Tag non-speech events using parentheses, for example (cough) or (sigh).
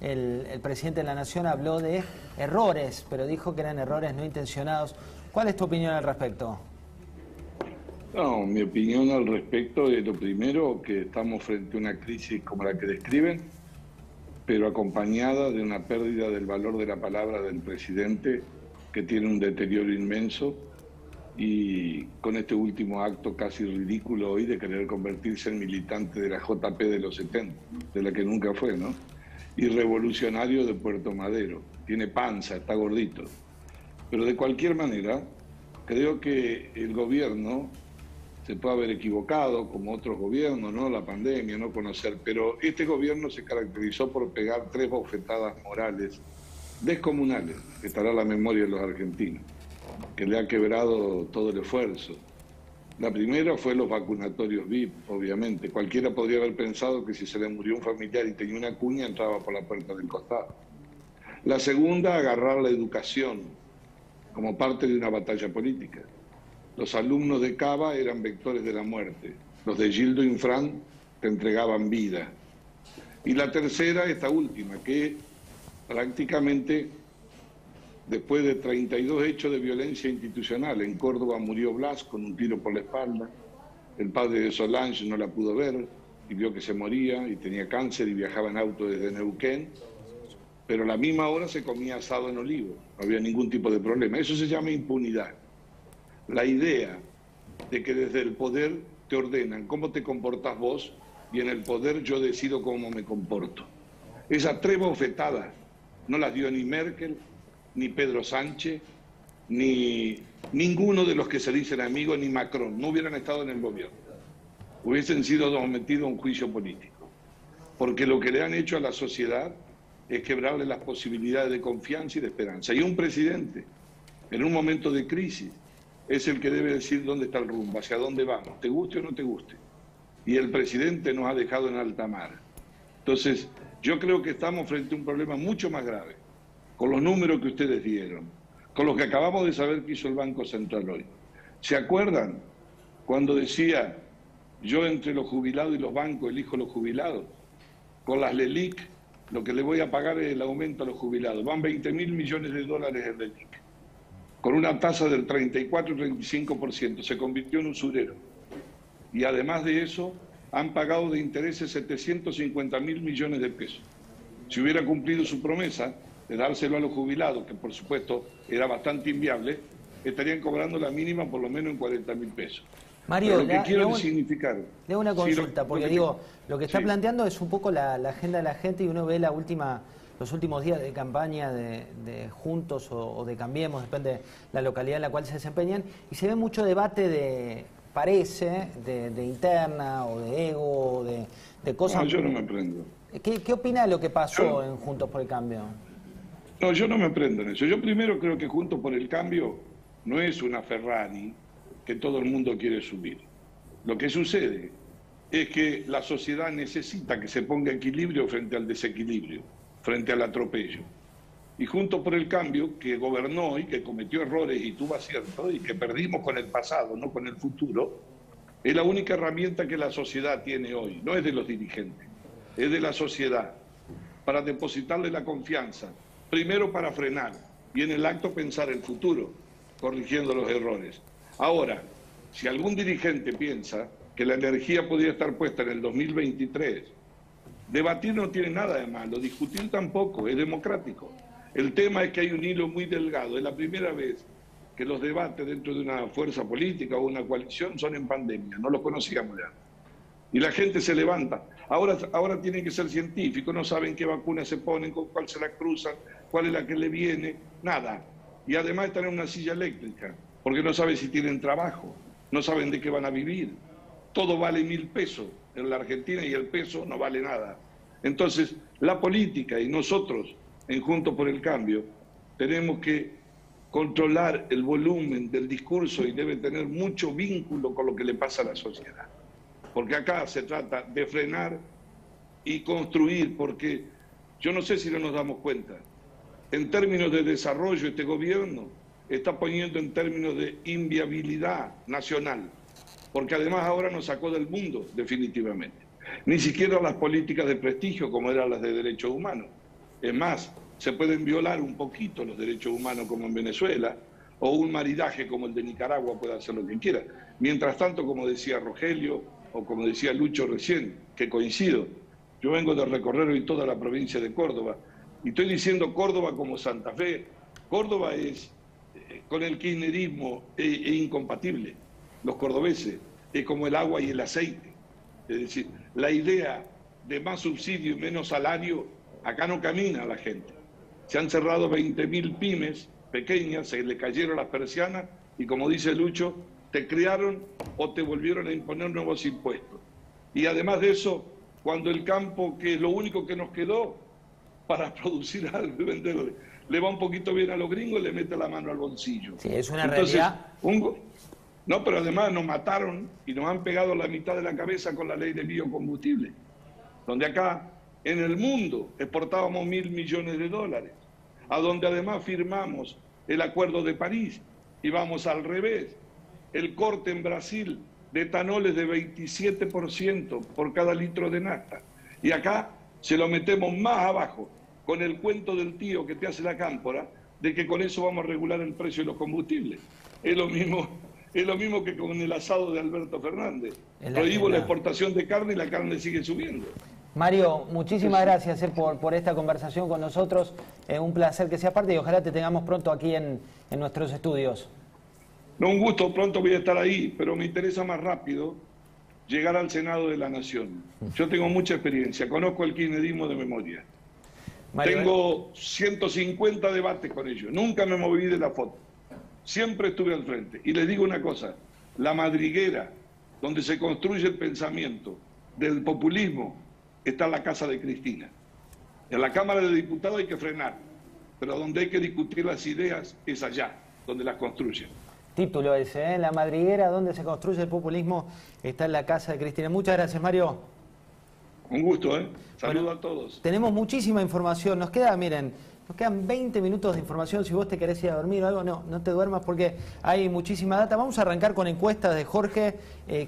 El, presidente de la Nación habló de errores, pero dijo que eran errores no intencionados. ¿Cuál es tu opinión al respecto? No, mi opinión al respecto es lo primero, que estamos frente a una crisis como la que describen, pero acompañada de una pérdida del valor de la palabra del presidente, que tiene un deterioro inmenso, y con este último acto casi ridículo hoy de querer convertirse en militante de la JP de los 70, de la que nunca fue, ¿no? Y revolucionario de Puerto Madero. Tiene panza, está gordito. Pero de cualquier manera, creo que el gobierno se puede haber equivocado, como otros gobiernos, ¿no? La pandemia, no conocer, pero este gobierno se caracterizó por pegar tres bofetadas morales descomunales, que estará la memoria de los argentinos, que le ha quebrado todo el esfuerzo. La primera fue los vacunatorios VIP, obviamente. Cualquiera podría haber pensado que si se le murió un familiar y tenía una cuña, entraba por la puerta del costado. La segunda, agarrar la educación como parte de una batalla política. Los alumnos de Cava eran vectores de la muerte. Los de Gildo Infran te entregaban vida. Y la tercera, esta última, que prácticamente Después de 32 hechos de violencia institucional, en Córdoba murió Blas con un tiro por la espalda. El padre de Solange no la pudo ver y vio que se moría y tenía cáncer y viajaba en auto desde Neuquén. Pero a la misma hora se comía asado en olivo, no había ningún tipo de problema. Eso se llama impunidad. La idea de que desde el poder te ordenan cómo te comportas vos y en el poder yo decido cómo me comporto. Esas tres bofetadas no las dio ni Merkel, ni Pedro Sánchez, ni ninguno de los que se dicen amigos, ni Macron, no hubieran estado en el gobierno. Hubiesen sido sometidos a un juicio político. Porque lo que le han hecho a la sociedad es quebrarle las posibilidades de confianza y de esperanza. Y un presidente, en un momento de crisis, es el que debe decir dónde está el rumbo, hacia dónde vamos, te guste o no te guste. Y el presidente nos ha dejado en alta mar. Entonces, yo creo que estamos frente a un problema mucho más grave con los números que ustedes dieron, con lo que acabamos de saber que hizo el Banco Central hoy. ¿Se acuerdan cuando decía yo entre los jubilados y los bancos elijo los jubilados? Con las LELIC lo que le voy a pagar es el aumento a los jubilados. Van 20 mil millones de dólares en LELIC. Con una tasa del 34 y 35%. Se convirtió en un surero. Y además de eso, han pagado de intereses 750 mil millones de pesos. Si hubiera cumplido su promesa, de dárselo a los jubilados, que por supuesto era bastante inviable, estarían cobrando la mínima por lo menos en 40 mil pesos. Mario, lo que quiero significar. Le una consulta, porque digo, lo que está planteando es un poco la, agenda de la gente y uno ve la última, los últimos días de campaña de, Juntos o, de Cambiemos, depende de la localidad en la cual se desempeñan, y se ve mucho debate de, parece, de, interna o de ego, de, de cosas. No, yo no me prendo. ¿Qué, ¿Qué, opina de lo que pasó en Juntos por el Cambio? No, yo no me prendo en eso. Yo primero creo que Junto por el Cambio no es una Ferrari que todo el mundo quiere subir. Lo que sucede es que la sociedad necesita que se ponga equilibrio frente al desequilibrio, frente al atropello. Y Junto por el Cambio, que gobernó y que cometió errores y tuvo aciertos y que perdimos con el pasado, no con el futuro, es la única herramienta que la sociedad tiene hoy. No es de los dirigentes, es de la sociedad, para depositarle la confianza Primero para frenar y en el acto pensar el futuro, corrigiendo los errores. Ahora, si algún dirigente piensa que la energía podría estar puesta en el 2023, debatir no tiene nada de malo, discutir tampoco, es democrático. El tema es que hay un hilo muy delgado. Es la primera vez que los debates dentro de una fuerza política o una coalición son en pandemia, no lo conocíamos ya. Y la gente se levanta. Ahora, ahora tienen que ser científicos, no saben qué vacuna se ponen, con cuál se la cruzan, cuál es la que le viene, nada. Y además están una silla eléctrica, porque no saben si tienen trabajo, no saben de qué van a vivir. Todo vale mil pesos en la Argentina y el peso no vale nada. Entonces, la política y nosotros, en Juntos por el Cambio, tenemos que controlar el volumen del discurso y debe tener mucho vínculo con lo que le pasa a la sociedad porque acá se trata de frenar y construir, porque yo no sé si no nos damos cuenta, en términos de desarrollo este gobierno está poniendo en términos de inviabilidad nacional, porque además ahora nos sacó del mundo definitivamente. Ni siquiera las políticas de prestigio como eran las de derechos humanos. Es más, se pueden violar un poquito los derechos humanos como en Venezuela, o un maridaje como el de Nicaragua puede hacer lo que quiera. Mientras tanto, como decía Rogelio, o como decía Lucho recién, que coincido, yo vengo de recorrer hoy toda la provincia de Córdoba, y estoy diciendo Córdoba como Santa Fe. Córdoba es, eh, con el kirchnerismo, es incompatible. Los cordobeses es como el agua y el aceite. Es decir, la idea de más subsidio y menos salario, acá no camina la gente. Se han cerrado 20.000 pymes pequeñas, se le cayeron las persianas y como dice Lucho, te crearon o te volvieron a imponer nuevos impuestos. Y además de eso, cuando el campo, que es lo único que nos quedó para (laughs) producir algo y venderle, le va un poquito bien a los gringos, le mete la mano al bolsillo. Sí, es una realidad. no, pero además nos mataron y nos han pegado la mitad de la cabeza con la ley de biocombustible, donde acá en el mundo exportábamos mil millones de dólares, a donde además firmamos el Acuerdo de París y vamos al revés. El corte en Brasil de etanol es de 27% por cada litro de nafta. Y acá se lo metemos más abajo, con el cuento del tío que te hace la cámpora, de que con eso vamos a regular el precio de los combustibles. Es lo mismo, (laughs) es lo mismo que con el asado de Alberto Fernández. Prohíbo la exportación de carne y la carne sigue subiendo. Mario, muchísimas gracias eh, por, por, esta conversación con nosotros. Eh, un placer que sea parte y ojalá te tengamos pronto aquí en, en nuestros estudios. No, un gusto, pronto voy a estar ahí, pero me interesa más rápido llegar al Senado de la Nación. Yo tengo mucha experiencia, conozco el kirchnerismo de memoria. tengo 150 debates con ellos, nunca me moví de la foto, siempre estuve al frente. Y les digo una cosa, la madriguera donde se construye el pensamiento del populismo está en la casa de Cristina. En la Cámara de Diputados hay que frenar, pero donde hay que discutir las ideas es allá, donde las construyen título ese, ¿eh? La madriguera donde se construye el populismo está en la casa de Cristina. Muchas gracias, Mario. Un gusto, ¿eh? Saludos a todos. Tenemos muchísima información. Nos queda, miren, nos quedan 20 minutos de información. Si vos te querés ir a dormir o algo, no, no te duermas porque hay muchísima data. Vamos a arrancar con encuestas de Jorge. Eh,